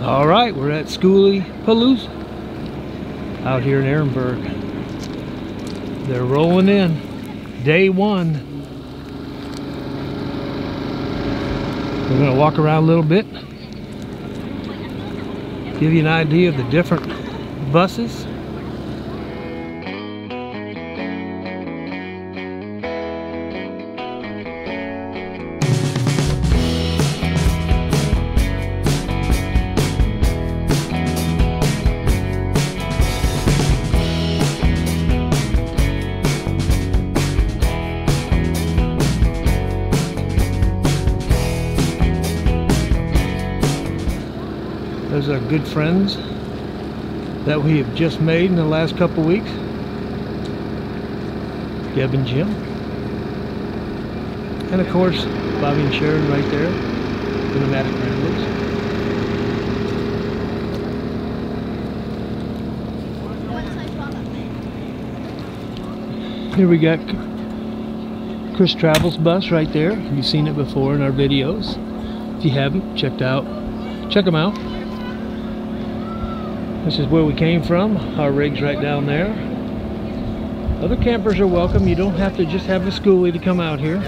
All right, we're at Schoolie Palooza out here in Ehrenberg. They're rolling in. Day one. We're gonna walk around a little bit. Give you an idea of the different buses. Those are good friends that we have just made in the last couple weeks. Deb and Jim. And of course, Bobby and Sharon right there. The Nomadic Ramblers. Here we got Chris Travels bus right there. You've seen it before in our videos. If you haven't, checked out, check them out. This is where we came from. Our rig's right down there. Other campers are welcome. You don't have to just have a schoolie to come out here.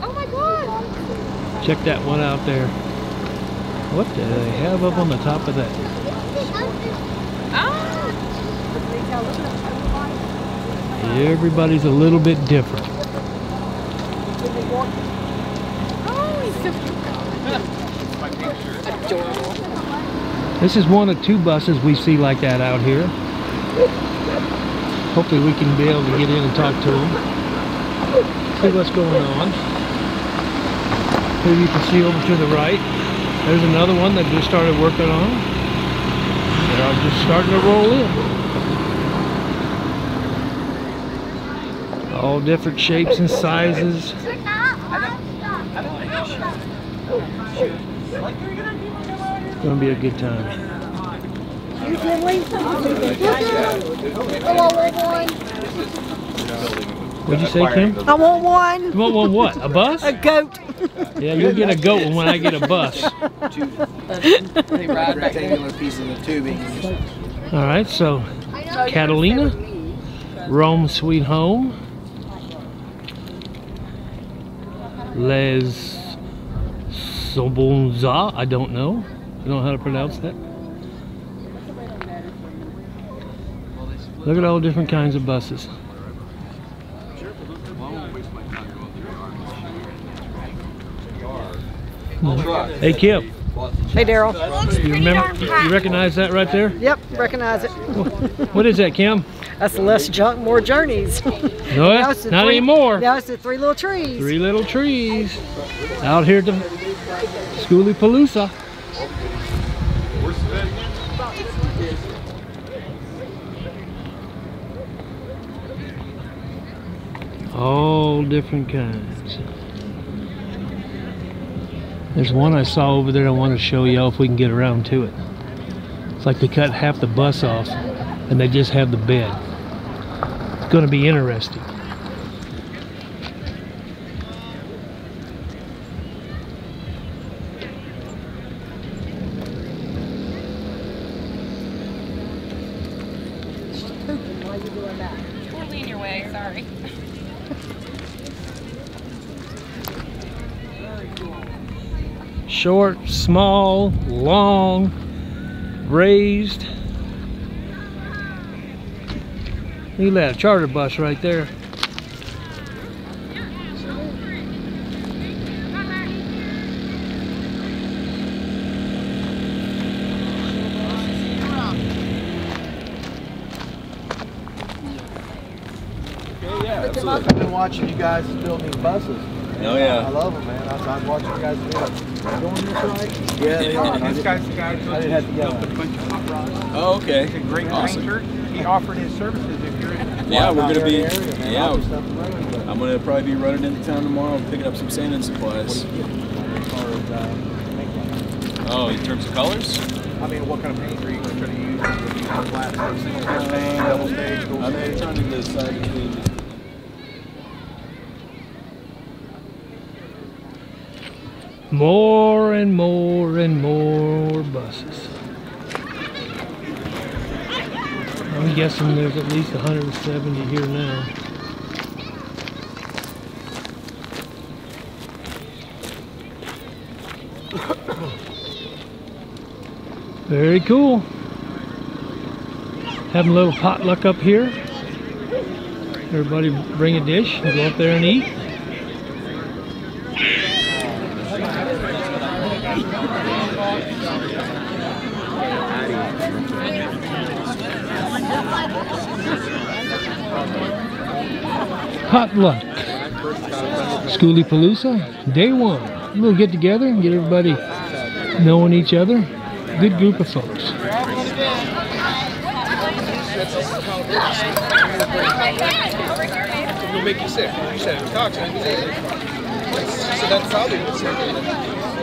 Oh my god! Check that one out there. What do they have up on the top of that? Ah! Everybody's a little bit different. Oh, he's so adorable. This is one of two buses we see like that out here. Hopefully we can be able to get in and talk to them. See what's going on. Here you can see over to the right. There's another one that just started working on. They're just starting to roll in. All different shapes and sizes. It's gonna be a good time. What'd you say, Kim? I want one. What, what, what? A bus? A goat. Yeah, you'll get a goat when I get a bus. They ride rectangular pieces of tubing. All right, so Catalina, Rome Sweet Home, Les Sobonza, I don't know. I don't know how to pronounce that. Look at all the different kinds of buses. Hey Kim, Hey, Daryl. you remember, you recognize that right there? Yep, recognize it. What is that, Kim? That's less junk, more journeys. No, Now it's the not three- anymore. Now it's the three little trees. Three little trees out here at the Skooliepalooza. All different kinds. There's one I saw over there I want to show y'all if we can get around to it. It's like they cut half the bus off and they just have the bed. It's going to be interesting. Totally in your way, sorry. short, small, long, raised. Look at that charter bus right there. Watching you guys build these buses. Oh yeah. I love them, man. I- I'm watching you guys do it. Going this right? Yeah, they are. This didn't- guy's the guy I who didn't have to yell. built a bunch of hot rods. Oh okay. He's a great Awesome. painter. He offered his services if you're in. Yeah, we're gonna be. in the area, man. Yeah, I'll do stuff around, but I'm gonna probably be running into town tomorrow and picking up some sanding supplies. as far as, uh, make Oh, in terms of colors? I mean, what kind of paint are you going to try to use? Are you gonna flat stage, single stage, double stage, dual I'm stage? trying to decide between. More and more and more buses. I'm guessing there's at least 170 here now. Very cool. Having a little potluck up here. Everybody bring a dish and go up there and eat. Potluck. Skooliepalooza, day one. We'll get together and get everybody knowing each other. Good group of folks. It'll make you sick. You said it toxin. So that's probably what's happening.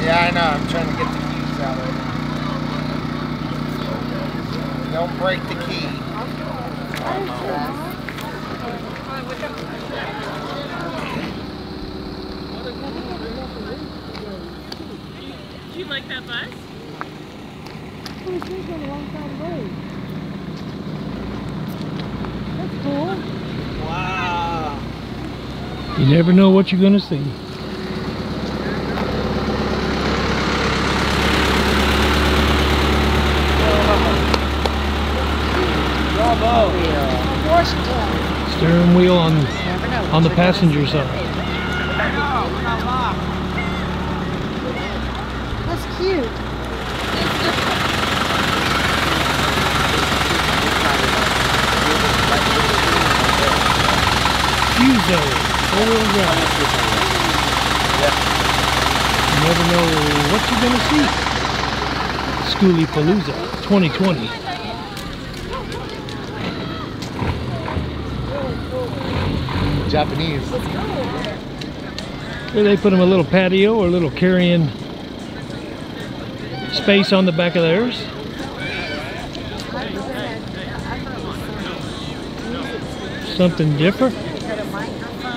Yeah, I know. I'm trying to get the keys out of it. Don't break the key. Do you like that bus? You never know what you're going to see. Bravo. Steering wheel on on the passenger side. Cute. Fuso, four-wheel drive. You never know what you're gonna see. Skooliepalooza 2020. Japanese. Here they put them a little patio or a little carrying space on the back of theirs. Something different.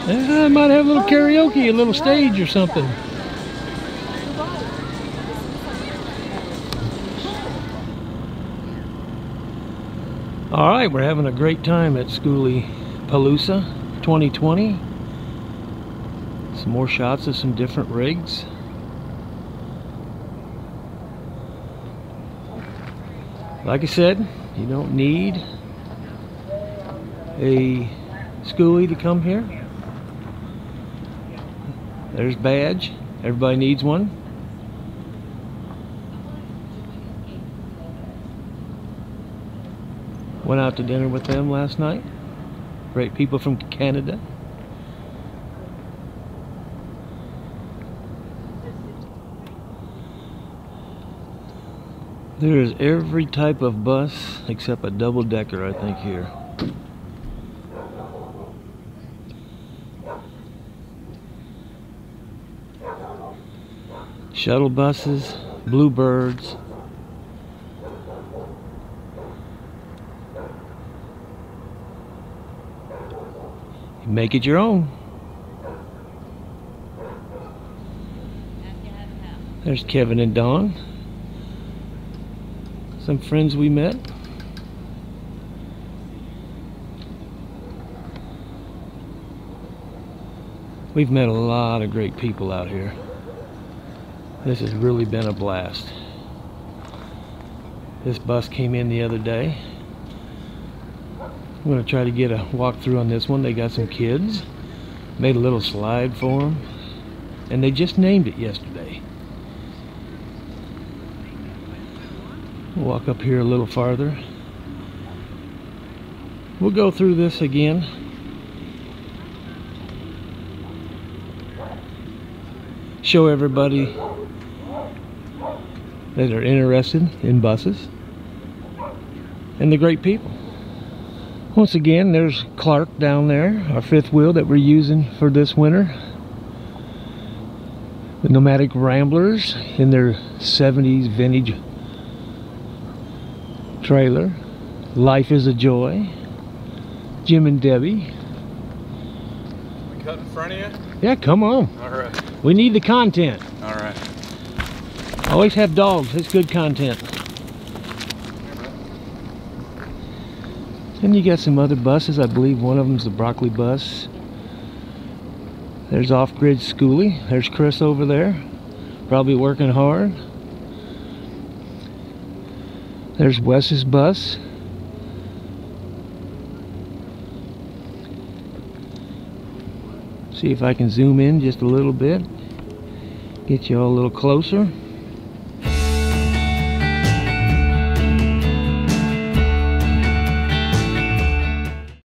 Yeah, I might have a little karaoke, a little stage or something. All right, we're having a great time at Schoolie Palooza 2020. Some more shots of some different rigs. Like I said, you don't need a schoolie to come here. There's badge. Everybody needs one. Went out to dinner with them last night. Great people from Canada. There's every type of bus except a double decker, I think, here. Shuttle buses, bluebirds. Make it your own. There's Kevin and Don some friends we met. We've met a lot of great people out here. This has really been a blast. This bus came in the other day. I'm going to try to get a walkthrough on this one. They got some kids. Made a little slide for them. And they just named it yesterday. Walk up here a little farther. We'll go through this again. Show everybody that are interested in buses and the great people. Once again, there's Clark down there, our fifth wheel that we're using for this winter. The Nomadic Ramblers in their 70s vintage trailer. Life is a Joy. Jim and Debbie. We cut in front of you? Yeah, come on. All right. We need the content. All right. Always have dogs. It's good content. Then you got some other buses. I believe one of them's the Broccoli bus. There's off-grid schoolie. There's Chris over there. Probably working hard. There's Wes's bus. See if I can zoom in just a little bit. Get you all a little closer.